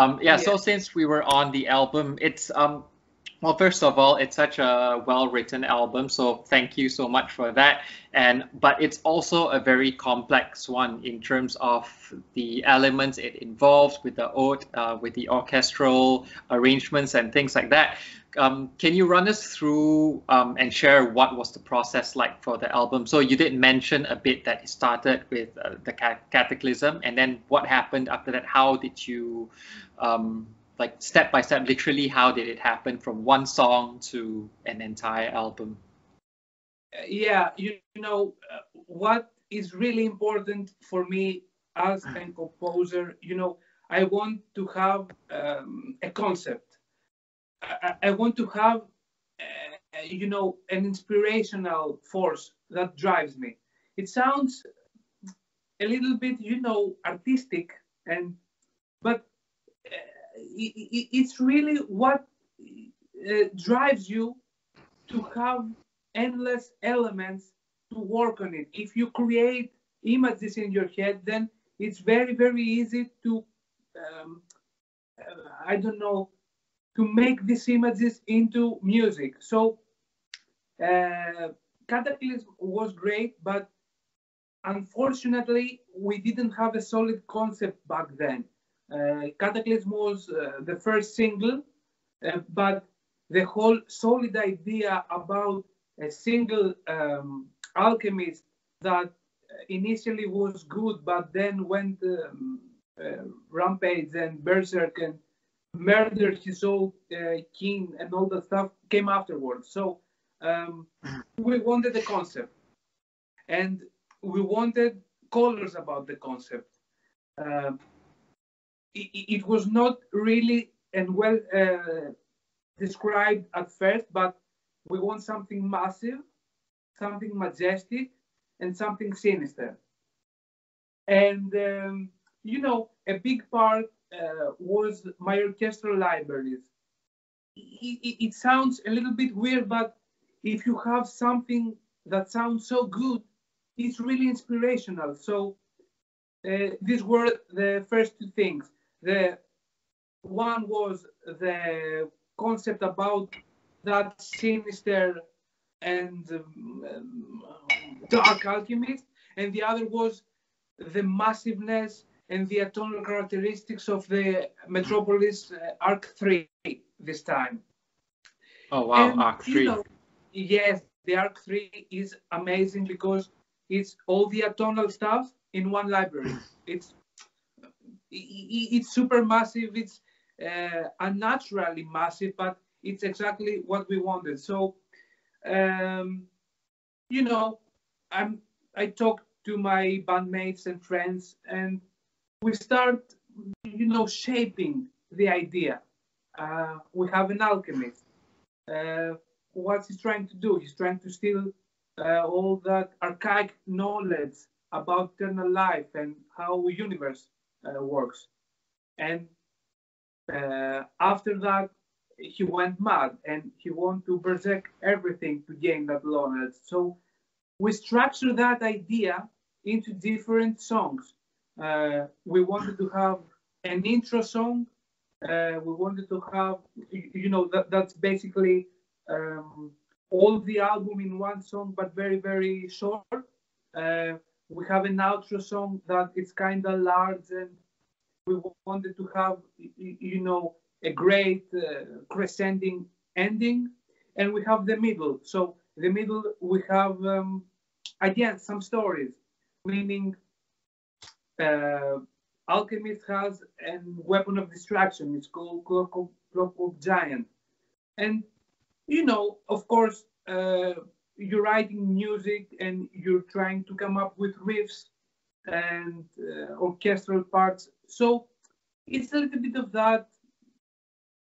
Um, yeah, yeah, so since we were on the album, it's um, well, first of all, it's such a well-written album, so thank you so much for that. And but it's also a very complex one in terms of the elements it involves with the ode, uh, with the orchestral arrangements and things like that. Um, can you run us through um, and share what was the process like for the album? So you did mention a bit that it started with uh, the Cataclysm, and then what happened after that? How did you um, like step by step, literally, how did it happen from one song to an entire album? Yeah, you, know, uh, what is really important for me as a composer, you know, I want to have um, a concept. I, I, want to have, uh, you know, an inspirational force that drives me. It sounds a little bit, you know, artistic, and but it's really what uh, drives you to have endless elements to work on it. If you create images in your head, then it's very, very easy to, um, uh, I don't know, to make these images into music. So, uh, Cataclysm was great, but unfortunately, we didn't have a solid concept back then. Uh, Cataclysm was uh, the first single, uh, but the whole solid idea about a single um, alchemist that initially was good, but then went um, uh, rampage and berserk and murdered his old uh, king and all that stuff came afterwards. So um, we wanted the concept, and we wanted colors about the concept. Uh, it, it was not really and well uh, described at first, but we want something massive, something majestic, and something sinister. And um, you know, a big part uh, was my orchestral libraries. It, it, it, sounds a little bit weird, but if you have something that sounds so good, it's really inspirational. So uh, these were the first two things. The one was the concept about that sinister and um, dark alchemist, and the other was the massiveness and the atonal characteristics of the Metropolis uh, Ark 3 this time. Oh, wow, and, Ark 3. You know, yes, the Ark 3 is amazing because it's all the atonal stuff in one library. It's it's super massive. It's uh, unnaturally massive, but it's exactly what we wanted. So, um, you know, I'm I talked to my bandmates and friends, and we start, you know, shaping the idea. Uh, we have an alchemist. Uh, what's he trying to do? He's trying to steal uh, all that archaic knowledge about eternal life and how the universe works. And uh, after that, he went mad and he wanted to berserk everything to gain that knowledge. So we structured that idea into different songs. Uh, we wanted to have an intro song. Uh, we wanted to have, you know, that, that's basically um, all the album in one song, but very, very short. Uh, we have an outro song that it's kind of large and we wanted to have you know a great uh, crescending ending. And we have the middle. So the middle we have um, again some stories meaning uh, alchemist has a weapon of destruction. it's called clockwork giant. And you know of course uh, you're writing music and you're trying to come up with riffs and uh, orchestral parts. So it's a little bit of that.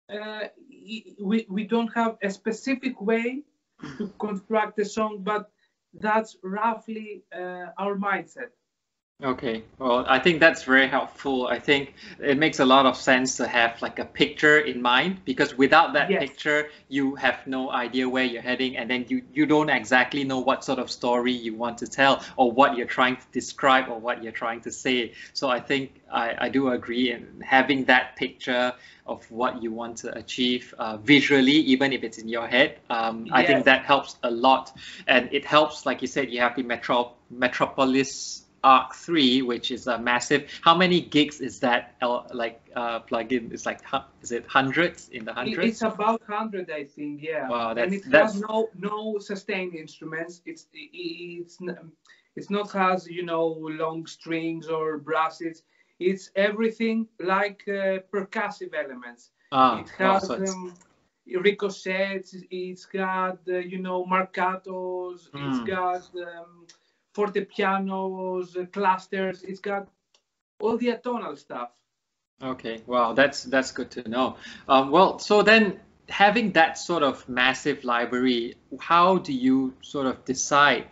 Uh, we, we don't have a specific way to construct a song, but that's roughly uh, our mindset. Okay, well, I think that's very helpful. I think it makes a lot of sense to have like a picture in mind because without that Yes. picture, you have no idea where you're heading, and then you you don't exactly know what sort of story you want to tell or what you're trying to describe or what you're trying to say. So I think I, I do agree in having that picture of what you want to achieve uh, visually, even if it's in your head. Um, I think that helps a lot, and it helps, like you said, you have the Metro Metropolis Ark 3, which is a massive. How many gigs is that? Like uh, plugin? It's like is it hundreds in the hundreds? It's about hundred, I think. Yeah. Wow, and it that's has no no sustained instruments. It's it's it's not has you know long strings or brasses. It's everything like uh, percussive elements. ah, it wow, has so it's, um, ricochets. It's got uh, you know marcatos. It's got um, fortepianos, pianos, clusters. It's got all the atonal stuff. okay. Wow, that's that's good to know. Um, well, so then having that sort of massive library, how do you sort of decide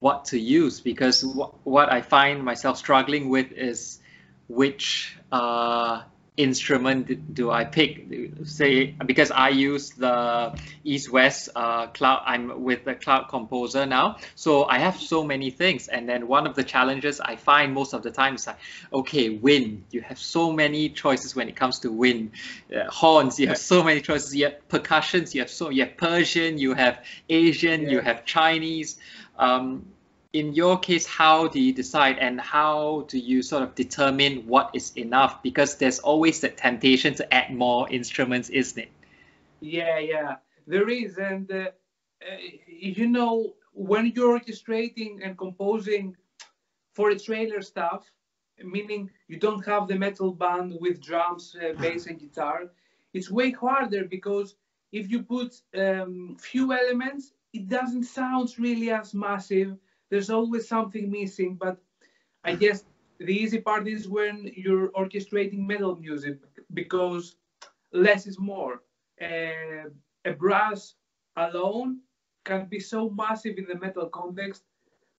what to use? Because wh- what I find myself struggling with is which uh, instrument do I pick? Say because I use the East West uh, cloud. I'm with the Cloud Composer now, so I have so many things. And then one of the challenges I find most of the time is like, okay, wind. You have so many choices when it comes to wind. Uh, horns. You have so many choices. You have percussions. You have so you have Persian. You have Asian. You have Chinese. Um, in your case, how do you decide and how do you sort of determine what is enough? Because there's always that temptation to add more instruments, isn't it? Yeah, yeah, there is, and uh, you know when you're orchestrating and composing for a trailer stuff, meaning you don't have the metal band with drums, uh, bass, and guitar, it's way harder because if you put um, few elements, it doesn't sound really as massive. There's always something missing, but I guess the easy part is when you're orchestrating metal music because less is more. Uh, a brass alone can be so massive in the metal context.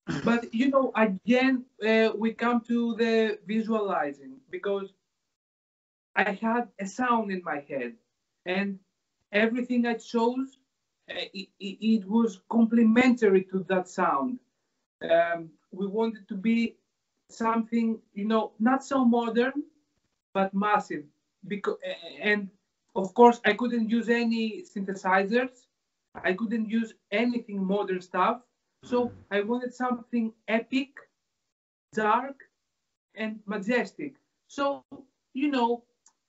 But you know, again, uh, we come to the visualizing because I had a sound in my head, and everything I chose, uh, it, it, it was complementary to that sound. Um, we wanted to be something, you know, not so modern, but massive. Because and of course, I couldn't use any synthesizers. I couldn't use anything modern stuff. So I wanted something epic, dark, and majestic. So you know,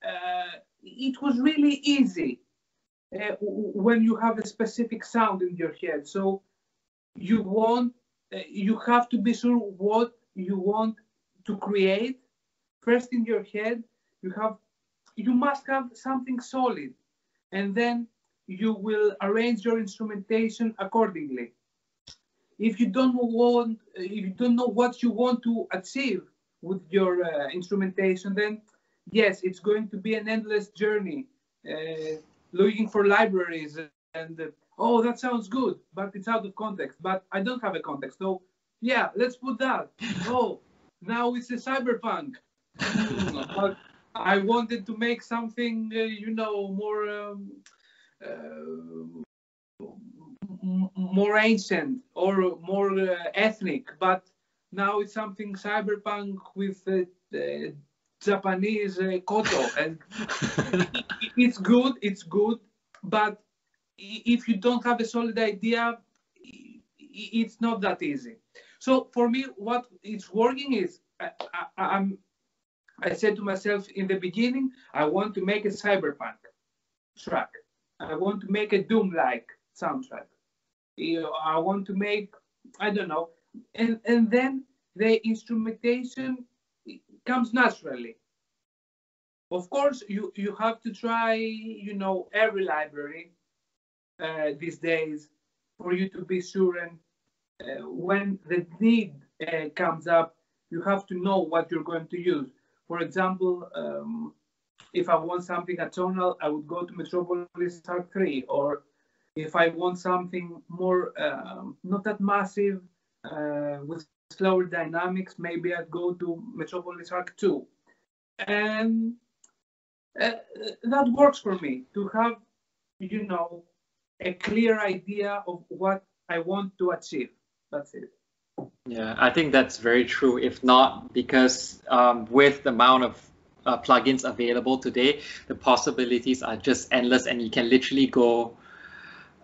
uh, it was really easy uh, when you have a specific sound in your head. So you want, you have to be sure what you want to create first in your head. You have, you must have something solid, and then you will arrange your instrumentation accordingly. If you don't want, if you don't know what you want to achieve with your uh, instrumentation, then yes, it's going to be an endless journey, uh, looking for libraries and uh, oh, that sounds good, but it's out of context. But I don't have a context, so yeah, let's put that. Oh, now it's a cyberpunk. But I wanted to make something, uh, you know, more. Um, uh, more ancient or more uh, ethnic, but now it's something cyberpunk with uh, uh, Japanese uh, koto, and it's good. It's good, but if you don't have a solid idea, it's not that easy. So for me, what is working is I, I, I'm. I said to myself in the beginning, I want to make a cyberpunk track. I want to make a Doom-like soundtrack. I want to make, I don't know, and and then the instrumentation comes naturally. Of course, you you have to try, you know, every library uh, these days for you to be sure. And uh, when the need uh, comes up, you have to know what you're going to use. For example, um, if I want something atonal, I would go to Metropolis Ark 3. Or if I want something more, um, not that massive, uh, with slower dynamics, maybe I'd go to Metropolis Ark 2. And uh, that works for me to have, you know, a clear idea of what I want to achieve. That's it. Yeah, I think that's very true. If not, because um, with the amount of uh, plugins available today, the possibilities are just endless, and you can literally go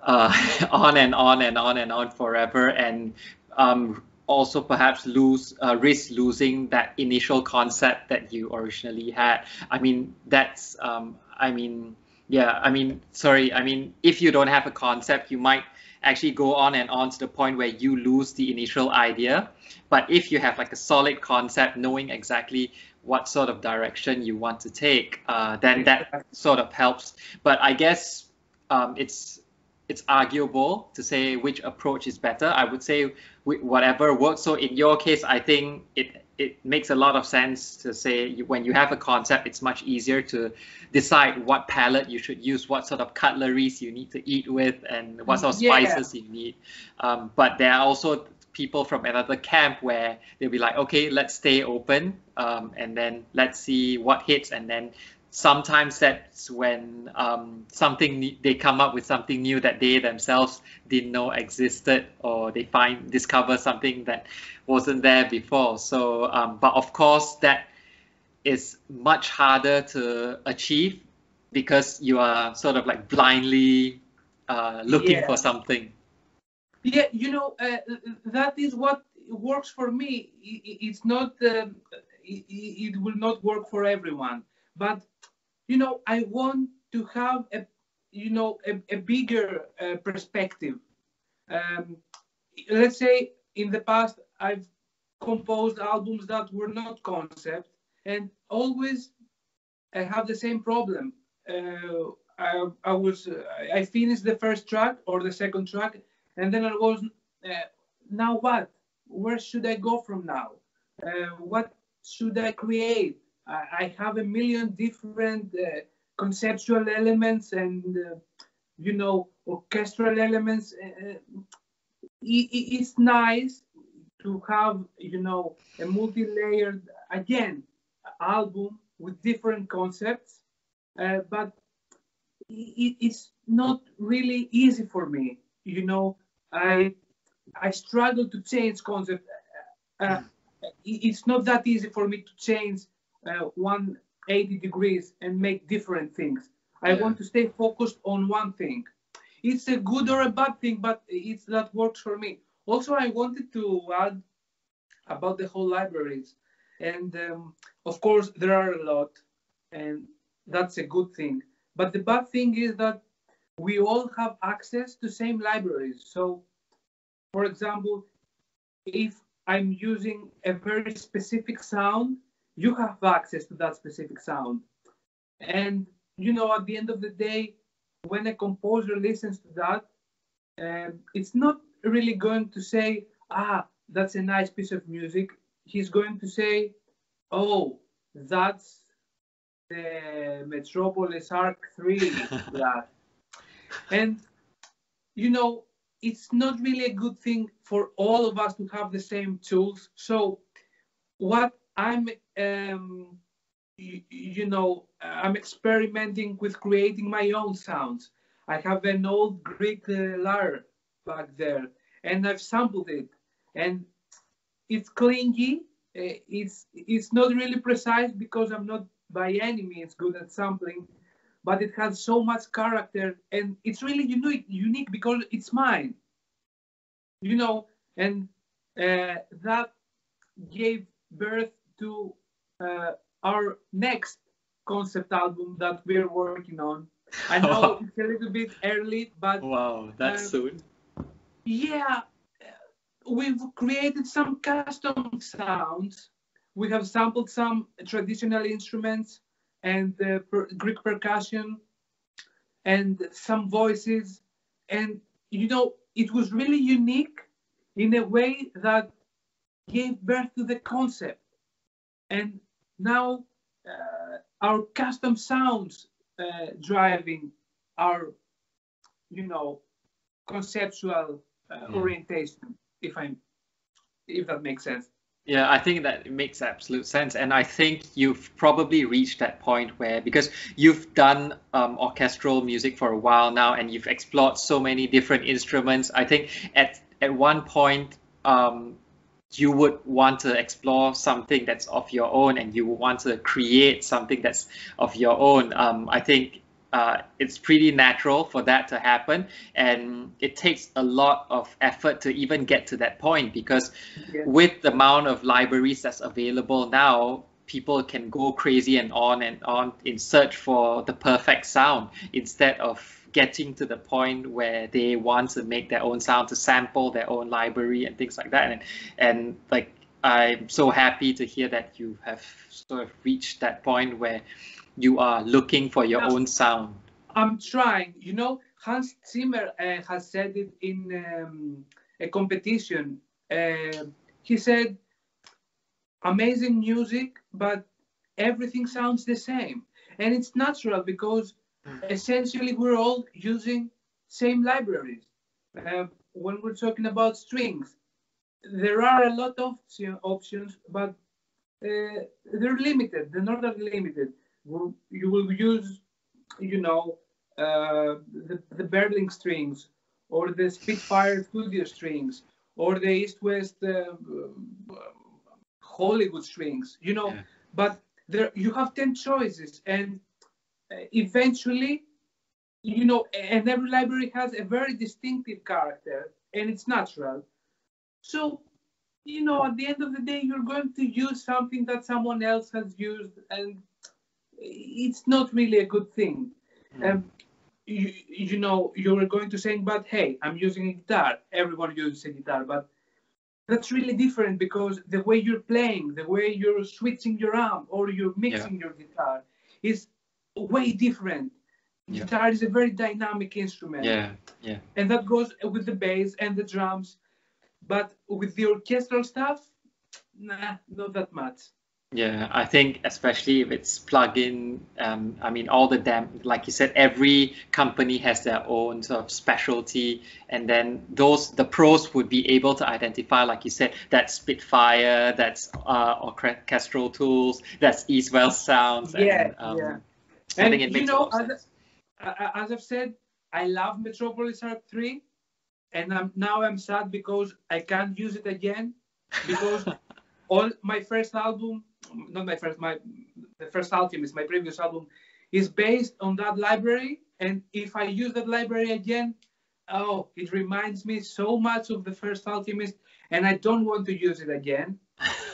uh, on and on and on and on forever, and um, also perhaps lose uh, risk losing that initial concept that you originally had. I mean, that's um, I mean, yeah, I mean, sorry, I mean, if you don't have a concept, you might actually go on and on to the point where you lose the initial idea. But if you have like a solid concept, knowing exactly what sort of direction you want to take, uh, then that sort of helps. But I guess um, it's it's arguable to say which approach is better. I would say whatever works. So in your case, I think it it makes a lot of sense to say when you have a concept, it's much easier to decide what palette you should use, what sort of cutleries you need to eat with, and what sort of spices yeah. you need. Um, but there are also people from another camp where they'll be like, okay, let's stay open, um, and then let's see what hits, and then sometimes that's when um, something they come up with something new that they themselves didn't know existed or they find discover something that wasn't there before. So um, but of course that is much harder to achieve because you are sort of like blindly uh, looking yeah. for something. Yeah you know uh, that is what works for me. It's not uh, it, it will not work for everyone. But you know, I want to have a, you know, a, a bigger uh, perspective. Um, let's say in the past, I've composed albums that were not concept, and always I have the same problem. Uh, I, I, was I finished the first track or the second track, and then I was uh, now what? Where should I go from now? Uh, what should I create? I have a million different uh, conceptual elements and uh, you know orchestral elements. Uh, it, it's nice to have you know a multi-layered again album with different concepts, but it, it's not really easy for me. You know, I I struggle to change concept. Uh, it's not that easy for me to change uh, 180 degrees and make different things. I yeah. want to stay focused on one thing. It's a good or a bad thing, but it's that works for me. Also, I wanted to add about the whole libraries. And um, of course, there are a lot, and that's a good thing. But the bad thing is that we all have access to same libraries. So, for example, if I'm using a very specific sound, you have access to that specific sound. And, you know, at the end of the day, when a composer listens to that, um, it's not really going to say, ah, that's a nice piece of music. He's going to say, oh, that's the Metropolis Ark 3 that. And, you know, it's not really a good thing for all of us to have the same tools. So, what I'm, um, you, you know, I'm experimenting with creating my own sounds. I have an old Greek uh, lyre back there, and I've sampled it, and it's clingy. Uh, it's it's not really precise because I'm not by any means good at sampling, but it has so much character, and it's really unique unique because it's mine. You know, and uh, that gave birth to uh, our next concept album that we're working on. I know it's a little bit early, but wow, that's uh, soon. Yeah, we've created some custom sounds. We have sampled some traditional instruments and uh, per Greek percussion and some voices. And, you know, it was really unique in a way that gave birth to the concept and now uh, our custom sounds uh, driving our you know conceptual uh, mm. orientation if i'm if that makes sense. Yeah, I think that it makes absolute sense. And I think you've probably reached that point where, because you've done um, orchestral music for a while now and you've explored so many different instruments, I think at, at one point, um, you would want to explore something that's of your own and you would want to create something that's of your own. Um, I think uh, it's pretty natural for that to happen and it takes a lot of effort to even get to that point because yeah. with the amount of libraries that's available now people can go crazy and on and on in search for the perfect sound instead of getting to the point where they want to make their own sound to sample their own library and things like that and and like i'm so happy to hear that you have sort of reached that point where you are looking for your own sound. I'm trying. You know, Hans Zimmer uh, has said it in um, a competition. Uh, he said, amazing music, but everything sounds the same. And it's natural because. Essentially we're all using same libraries. Uh, when we're talking about strings, there are a lot of options, but uh, they're limited. They're not that limited you will use, you know, uh, the, the Berlin strings or the Spitfire Studio strings or the East West uh, Hollywood strings, you know, yeah. but there you have 10 choices and eventually, you know, and every library has a very distinctive character and it's natural. So, you know, at the end of the day, you're going to use something that someone else has used and it's not really a good thing. Mm. Um, you, you know, you're going to say, but hey, I'm using a guitar. Everyone uses a guitar, but that's really different because the way you're playing, the way you're switching your arm or you're mixing yeah. your guitar is way different. Yeah. Guitar is a very dynamic instrument. Yeah, yeah. And that goes with the bass and the drums. But with the orchestral stuff, nah, not that much. Yeah, I think especially if it's plug-in, um, I mean, all the damn, like you said, every company has their own sort of specialty, and then those the pros would be able to identify, like you said, that Spitfire, that's uh, orchestral tools, that's East West sounds. Yeah, and, um, yeah. I and think it makes you know, as, as I've said, I love Metropolis Ark 3, and I'm, now I'm sad because I can't use it again because all my first album not my first, my the first Alchemist, my previous album, is based on that library. And if I use that library again, oh, it reminds me so much of the first Alchemist, and I don't want to use it again.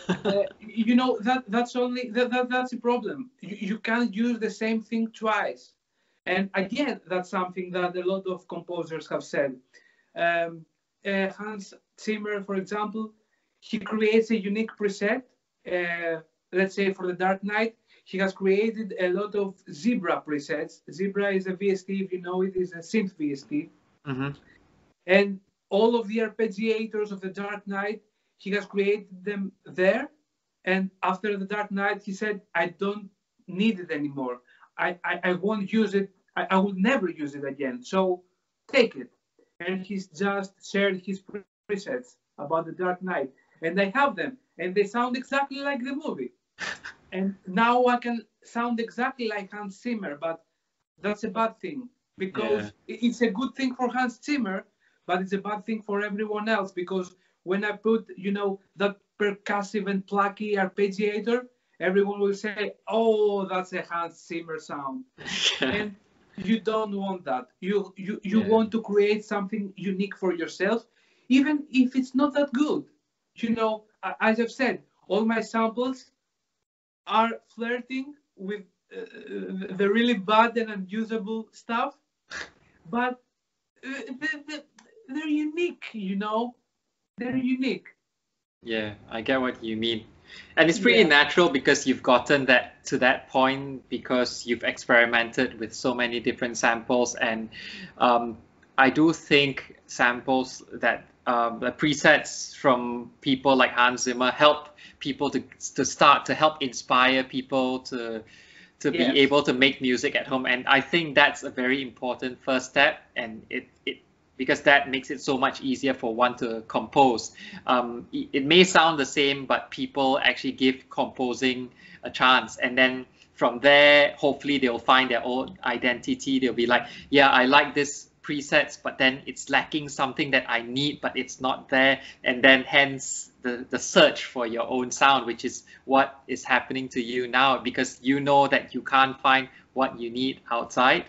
Uh, you know that that's only that, that that's a problem. You, you can't use the same thing twice. And again, that's something that a lot of composers have said. Um, uh, Hans Zimmer, for example, he creates a unique preset uh, let's say for the Dark Knight, he has created a lot of Zebra presets. Zebra is a VST, if you know it, is a synth VST. Mm-hmm. And all of the arpeggiators of the Dark Knight, he has created them there. And after the Dark Knight, he said, I don't need it anymore. I, I, I won't use it. I, I will never use it again. So take it. And he's just shared his presets about the Dark Knight. And I have them. And they sound exactly like the movie and now I can sound exactly like Hans Zimmer, but that's a bad thing because yeah. it's a good thing for Hans Zimmer, but it's a bad thing for everyone else because when I put, you know, that percussive and plucky arpeggiator, everyone will say, "Oh, that's a Hans Zimmer sound," and you don't want that. You you you yeah. want to create something unique for yourself, even if it's not that good. You know, as I've said, all my samples are flirting with uh, the really bad and unusable stuff, but uh, they're unique, you know? They're unique. Yeah, I get what you mean. And it's pretty yeah. natural because you've gotten that to that point because you've experimented with so many different samples and um, I do think samples that um, the presets from people like Hans Zimmer help people to to start to help inspire people to to be able to make music at home and I think that's a very important first step and it it because that makes it so much easier for one to compose. Um, it, it may sound the same, but people actually give composing a chance, and then from there, hopefully they'll find their own identity. They'll be like, yeah, I like this presets, but then it's lacking something that I need, but it's not there. And then hence the, the search for your own sound, which is what is happening to you now because you know that you can't find what you need outside.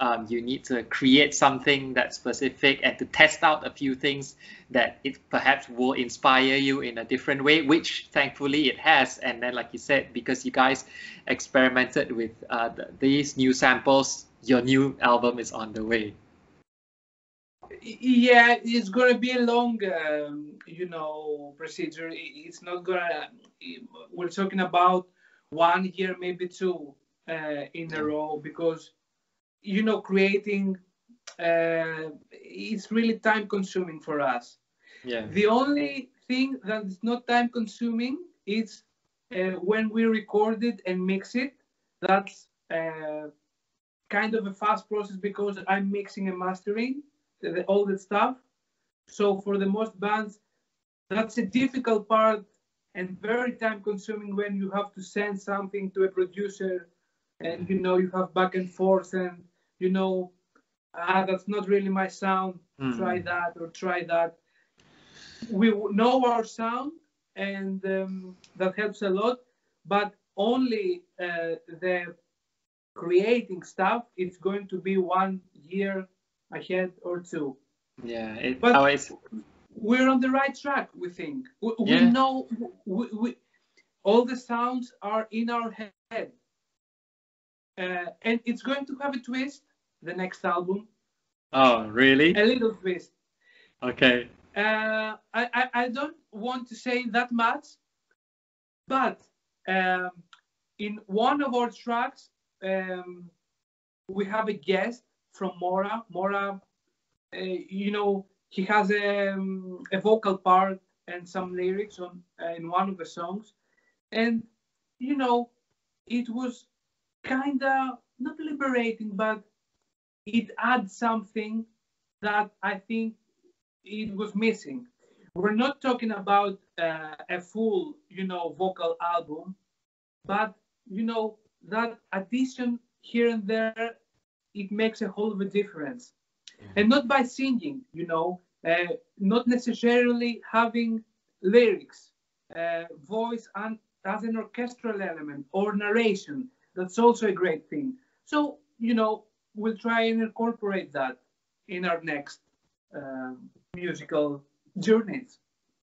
Um, you need to create something that's specific and to test out a few things that it perhaps will inspire you in a different way, which thankfully it has. And then, like you said, because you guys experimented with uh, the, these new samples, your new album is on the way. Yeah it's going to be a long um, you know procedure. It's not going to we're talking about one year maybe two uh, in a row because you know creating uh, it's really time consuming for us. Yeah. The only thing that is not time consuming is uh, when we record it and mix it. That's uh, kind of a fast process because i'm mixing and mastering the, all that stuff. So for the most bands, that's a difficult part and very time consuming when you have to send something to a producer and you know you have back and forth and you know ah that's not really my sound mm. try that or try that we know our sound and um, that helps a lot but only uh, the creating stuff it's going to be one year ahead or two. Yeah, it but always. We're on the right track, we think. We, yeah. we know we, we, all the sounds are in our head. Uh, and it's going to have a twist, the next album. Oh, really? A little twist. Okay. Uh, I, I, I, don't want to say that much, but um, in one of our tracks, um, we have a guest from Mora. Mora, uh, you know, he has a, um, a vocal part and some lyrics on uh, in one of the songs, and you know, it was kind of not liberating, but it adds something that I think it was missing. We're not talking about uh, a full, you know, vocal album, but you know that addition here and there it makes a whole of a difference. Mm-hmm. And not by singing, you know, uh, not necessarily having lyrics, uh, voice and as an orchestral element or narration. That's also a great thing. So, you know, we'll try and incorporate that in our next uh, musical journeys.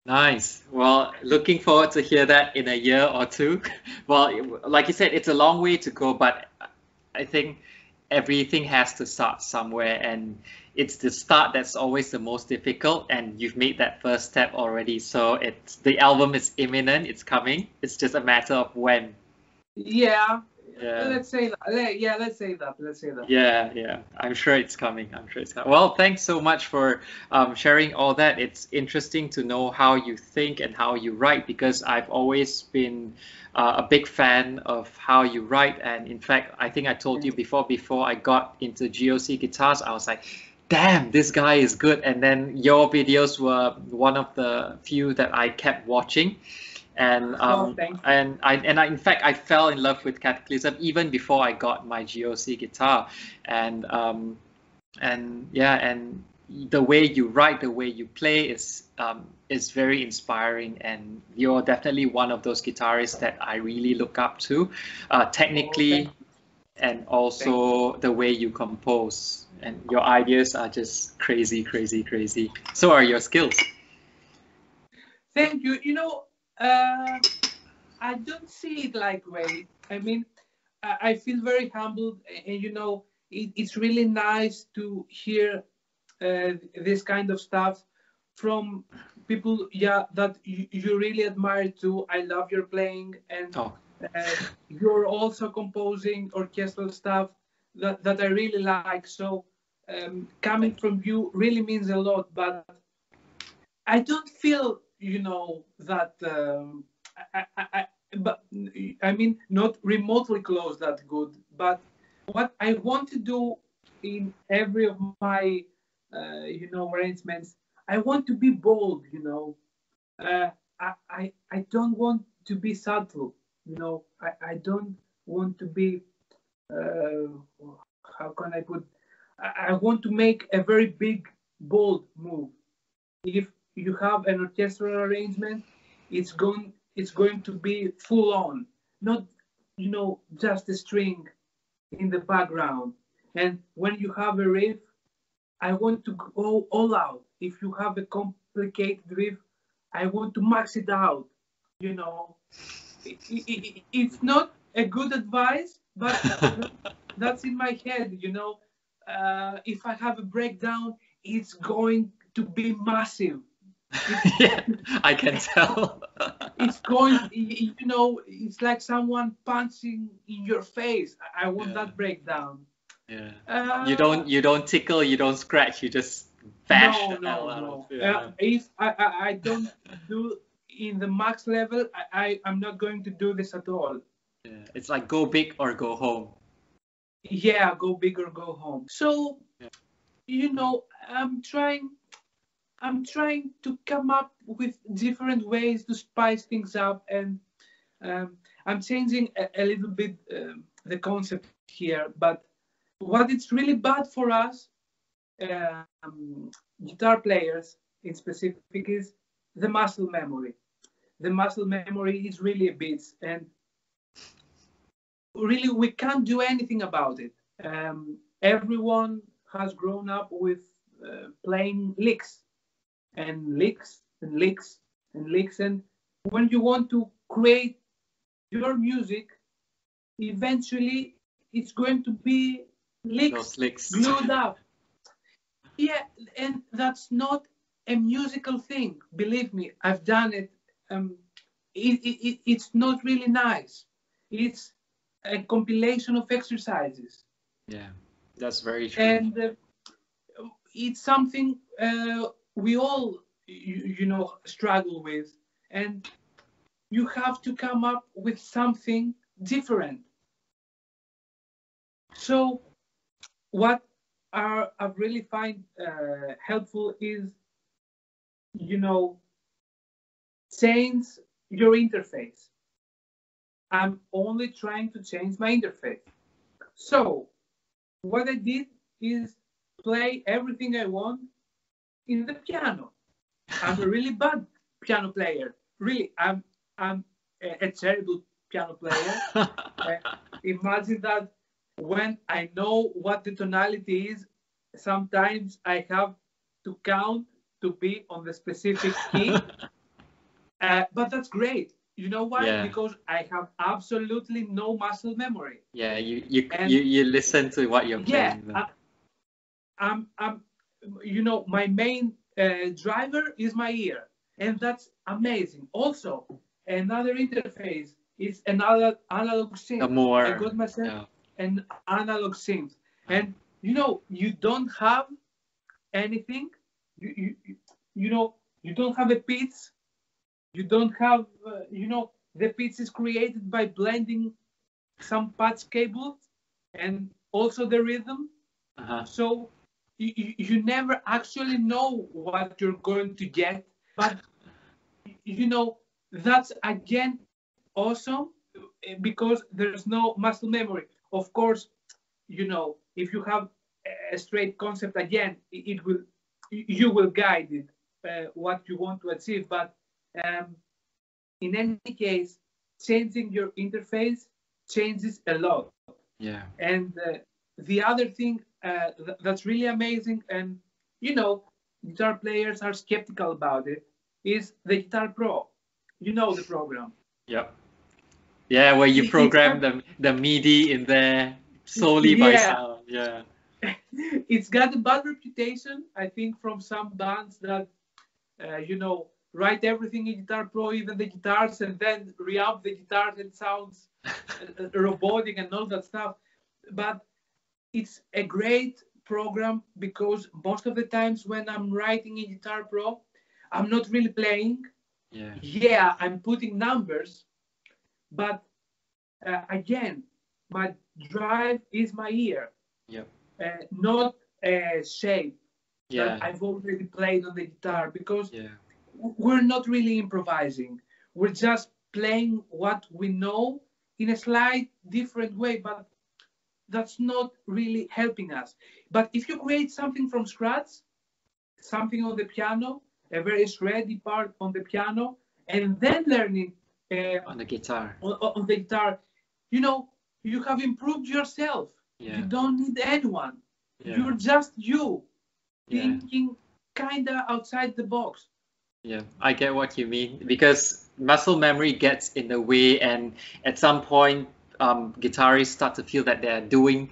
Nice. Well, looking forward to hear that in a year or two. Well, like you said, it's a long way to go, but I think everything has to start somewhere and it's the start that's always the most difficult and you've made that first step already so it's the album is imminent it's coming it's just a matter of when yeah yeah. Let's say that. Yeah, let's say that. Let's say that. Yeah, yeah. I'm sure it's coming. I'm sure it's coming. Well, thanks so much for um, sharing all that. It's interesting to know how you think and how you write because I've always been uh, a big fan of how you write. And in fact, I think I told you before before I got into GOC guitars, I was like, damn, this guy is good. And then your videos were one of the few that I kept watching and oh, um, oh, and I and I, in fact I fell in love with Cataclysm even before I got my GOC guitar, and um, and yeah, and the way you write, the way you play is um, is very inspiring, and you're definitely one of those guitarists that I really look up to, uh, technically, oh, and also the way you compose, and your ideas are just crazy, crazy, crazy. So are your skills. Thank you. You know, uh, I don't see it like way. I mean, I feel very humbled, and you know, it, it's really nice to hear uh, this kind of stuff from people, yeah, that you, you, really admire too. I love your playing, and oh. uh, you're also composing orchestral stuff that, that I really like. So um, coming from you really means a lot. But I don't feel you know that um, I, I, I, but I mean not remotely close that good. But what I want to do in every of my uh, you know, arrangements. I want to be bold, you know. Uh, I, I, I don't want to be subtle, you know. I, I don't want to be, uh, how can I put, I, I want to make a very big, bold move. If you have an orchestral arrangement, it's going, it's going to be full on, not, you know, just a string in the background. And when you have a riff, I want to go all out. If you have a complicated riff, I want to max it out. You know, it, it, it's not a good advice, but that's in my head. You know, uh, if I have a breakdown, it's going to be massive. yeah, I can tell. it's going, you know, it's like someone punching in your face. I want Yeah. that breakdown. Yeah. Uh, You don't you don't tickle, you don't scratch, you just bash no, no, out no. of yeah. Uh, if I, I, I don't do in the max level, I, I, I'm not going to do this at all. yeah. It's like go big or go home. Yeah, go big or go home. So, Yeah. you know, I'm trying, I'm trying to come up with different ways to spice things up, and um, I'm changing a, a little bit um, the concept here. But what it's really bad for us, um, guitar players in specific, is the muscle memory. The muscle memory is really a bitch, and really we can't do anything about it. Um, everyone has grown up with uh, playing licks and licks and licks and licks, and when you want to create your music, eventually it's going to be licks licks. glued up. Yeah, and that's not a musical thing. Believe me, I've done it. Um, it, it, it- it's not really nice. It's a compilation of exercises, Yeah. That's very true. and uh, it's something uh, we all, you, you know, struggle with. And you have to come up with something different. So, what are, I really find uh, helpful is, you know, change your interface. I'm only trying to change my interface. So, what I did is play everything I want in the piano. I'm a really bad piano player. Really, I'm I'm a, a terrible piano player. Uh, imagine that when I know what the tonality is, sometimes I have to count to be on the specific key. Uh, but that's great. You know why? Yeah. Because I have absolutely no muscle memory. yeah, you you, And- you you listen to what you're Yeah, playing. I, I'm, I'm, you know, my main uh, driver is my ear, and that's amazing. Also, another interface is another analog synth. A more I got myself yeah. an analog synth, and you know, you don't have anything. You, you, you- know, you don't have a pitch. You don't have, uh, you know, the pitch is created by blending some patch cables and also the rhythm. uh-huh. So you, you, never actually know what you're going to get, but you know that's again awesome eh, because there's no muscle memory. Of course, you know if you have a straight concept again, it, it will you will guide it uh, what you want to achieve. But um, in any case, changing your interface changes a lot. Yeah. And uh, the other thing uh, th- that's really amazing, and you know, guitar players are skeptical about it, is the Guitar Pro. You know the program. Yep. Yeah, where you program the the MIDI in there solely by sound. Yeah. it's got a bad reputation, I think, from some bands that, uh, you know, write everything in Guitar Pro, even the guitars, and then reamp the guitars and sounds uh, robotic and all that stuff. But it's a great program because most of the times when I'm writing in Guitar Pro, I'm not really playing. Yeah. Yeah, I'm putting numbers, but uh, again, my drive is my ear Yep. uh, not a shape. Yeah. that I've already played on the guitar because Yeah. we're not really improvising. We're just playing what we know in a slight different way, but that's not really helping us. But if you create something from scratch, something on the piano, a very shreddy part on the piano, and then learning uh, On the guitar. on, on the guitar, you know, you have improved yourself. Yeah. You don't need anyone. Yeah. You're just you, yeah. thinking kinda outside the box. Yeah, I get what you mean because muscle memory gets in the way, and at some point, um, guitarists start to feel that they're doing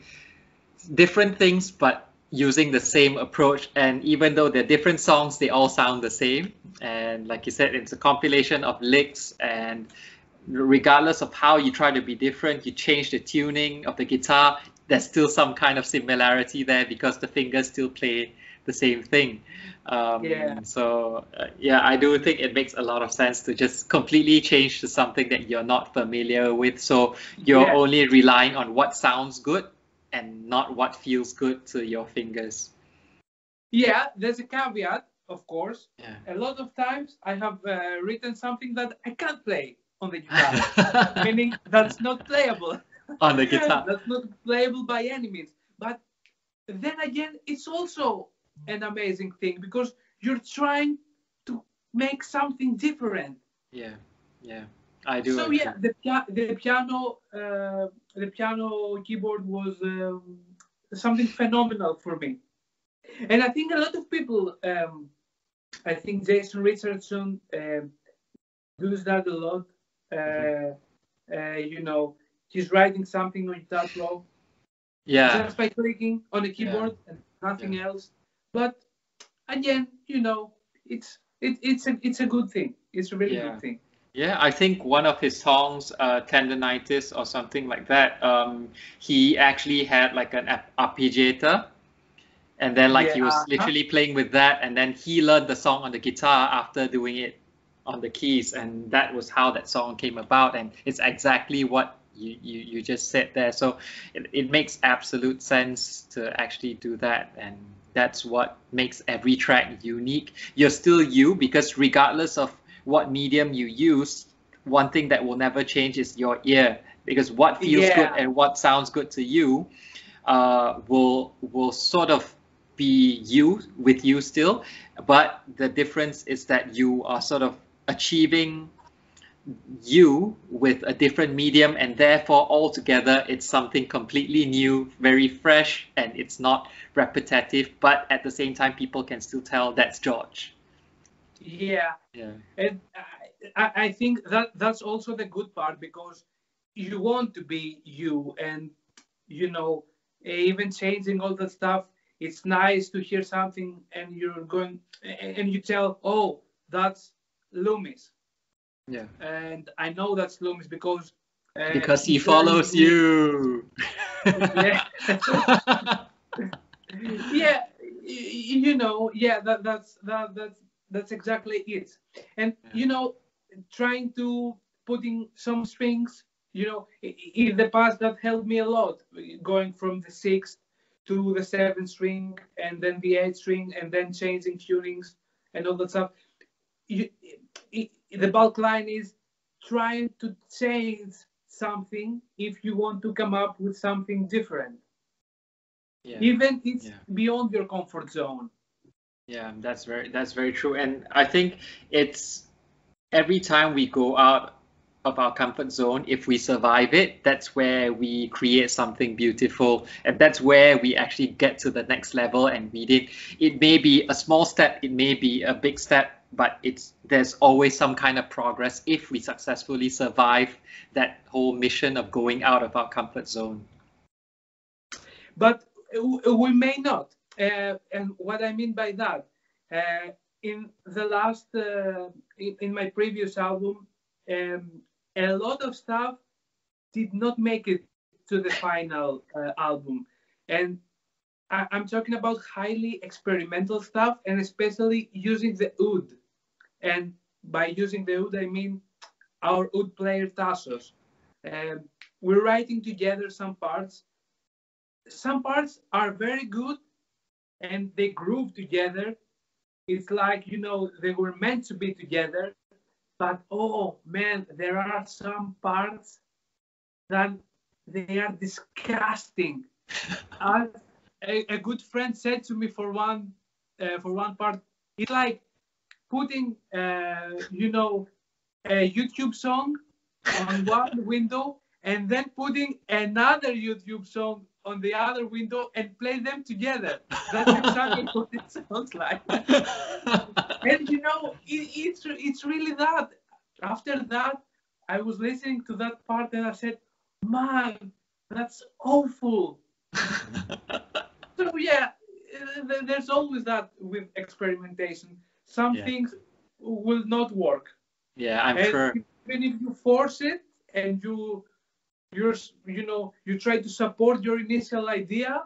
different things but using the same approach. And even though they're different songs, they all sound the same. And like you said, it's a compilation of licks, and regardless of how you try to be different, you change the tuning of the guitar, there's still some kind of similarity there because the fingers still play the same thing. Um, Yeah. So uh, yeah, I do think it makes a lot of sense to just completely change to something that you're not familiar with. So you're Yeah. only relying on what sounds good and not what feels good to your fingers. Yeah, there's a caveat, of course. Yeah. A lot of times I have uh, written something that I can't play on the guitar, meaning that's not playable. On the guitar. that's not playable by any means. But then again, it's also an amazing thing because you're trying to make something different. Yeah. Yeah. I do. so agree. yeah, the, the piano, uh, the piano keyboard was um, something phenomenal for me, and I think a lot of people, um, I think Jason Richardson um does that a lot. Uh, uh, you know, he's writing something on Guitar Pro Yeah. just by clicking on the keyboard and nothing else. But again, you know, it's it, it's a it's a good thing. It's a really Yeah. good thing. Yeah, I think one of his songs, uh, Tendonitis or something like that, um, he actually had like an arpeggiator. And then like he was Yeah. literally playing with that and then he learned the song on the guitar after doing it on the keys and that was how that song came about and it's exactly what you, you, you just said there. So it, it makes absolute sense to actually do that and that's what makes every track unique. You're still you because regardless of what medium you use, one thing that will never change is your ear because what feels Yeah. good and what sounds good to you uh, will will sort of be you with you still, but the difference is that you are sort of achieving you with a different medium and therefore altogether it's something completely new very fresh and it's not repetitive but at the same time people can still tell that's george. Yeah, yeah. And I, I- I think that that's also the good part because you want to be you, and you know, even changing all the stuff. It's nice to hear something and you're going and you tell, oh, that's Loomis, yeah. And I know that's Loomis because uh, because he follows you. Yeah. yeah you know yeah that that's that that's that's exactly it. And Yeah. you know trying to putting some strings you know in the past that helped me a lot going from the sixth to the seventh string and then the eighth string and then changing tunings and all that stuff. You, the bulk line is trying to change something if you want to come up with something different yeah even it's Yeah. beyond your comfort zone Yeah, that's very that's very true, and I think it's every time we go out of our comfort zone, if we survive it, that's where we create something beautiful, and that's where we actually get to the next level. And we did. It may be a small step, it may be a big step, but it's there's always some kind of progress if we successfully survive that whole mission of going out of our comfort zone. but we may not. Uh, and what i mean by that uh, in the last uh, in, my previous album um, a lot of stuff did not make it to the final uh, album. And I, i'm talking about highly experimental stuff and especially using the oud and by using the oud i mean our oud player tassos um, we're writing together some parts some parts are very good and they groove together. It's like you know they were meant to be together, but oh man, there are some parts that they are disgusting. As a, a, good friend said to me for one uh, for one part, it's like putting uh, you know a YouTube song on one window and then putting another YouTube song on the other window and play them together. That's exactly what it sounds like. and you know, it, it's it's really that. After that, I was listening to that part and I said, "Man, that's awful." so yeah, there's always that with experimentation. Some yeah. things will not work. Yeah, I'm and sure. Even if you force it and you you're you know you try to support your initial idea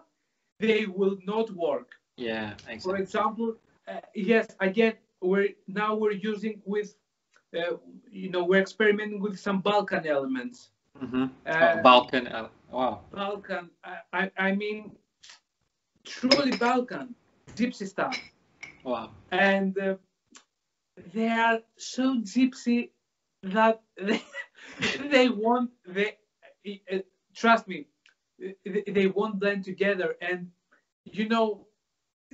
they will not work yeah exactly. for example uh, yes again we're now we're using with uh, you know we're experimenting with some balkan elements mm-hmm. uh, oh, balkan uh, wow balkan I, I, I mean truly balkan gypsy stuff wow and uh, they are so gypsy that they, they want they trust me, they won't blend together. And you know,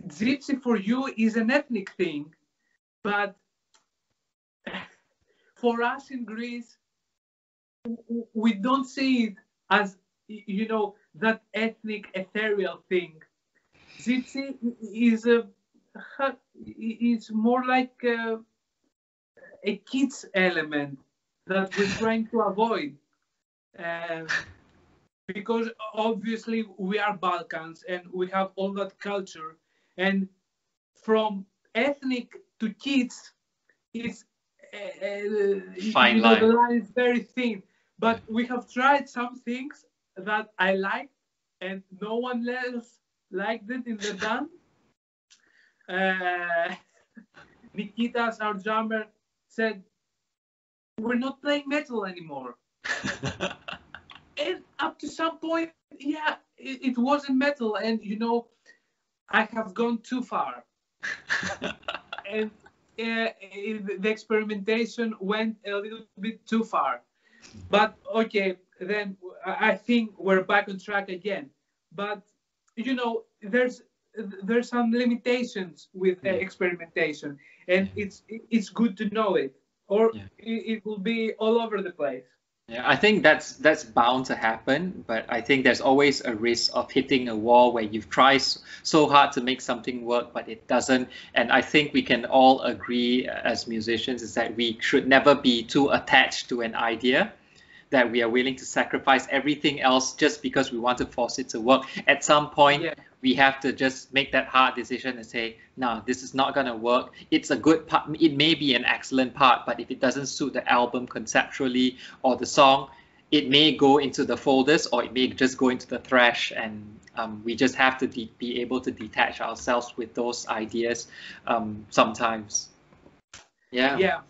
Gypsy for you is an ethnic thing, but for us in Greece, we don't see it as you know that ethnic ethereal thing. Gypsy is a is more like a, a kids element that we're trying to avoid. Um, because obviously we are Balkans and we have all that culture, and from ethnic to kids, it's uh, fine you know, line. The line is very thin. But we have tried some things that I like, and no one else liked it in the band. Uh, Nikitas, our drummer, said, "We're not playing metal anymore." and up to some point, yeah, it, it wasn't metal, and you know, I have gone too far, and uh, the experimentation went a little bit too far. But okay, then I think we're back on track again. But you know, there's there's some limitations with uh, experimentation, and yeah. it's it's good to know it, or yeah. it, it will be all over the place. Yeah, I think that's that's bound to happen, but I think there's always a risk of hitting a wall where you've tried so hard to make something work, but it doesn't. And I think we can all agree as musicians is that we should never be too attached to an idea that we are willing to sacrifice everything else just because we want to force it to work. At some point, yeah we have to just make that hard decision and say, no, this is not going to work. It's a good part. It may be an excellent part, but if it doesn't suit the album conceptually or the song, it may go into the folders or it may just go into the trash. And um, we just have to be able to detach ourselves with those ideas um, sometimes. Yeah. Yeah,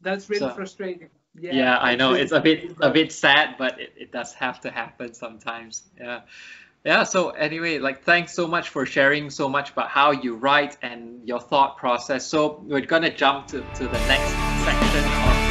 that's really so, frustrating. Yeah, yeah I know. it's a bit a bit sad, but it, it does have to happen sometimes. Yeah. Yeah so anyway like thanks so much for sharing so much about how you write and your thought process. So we're gonna jump to, to the next section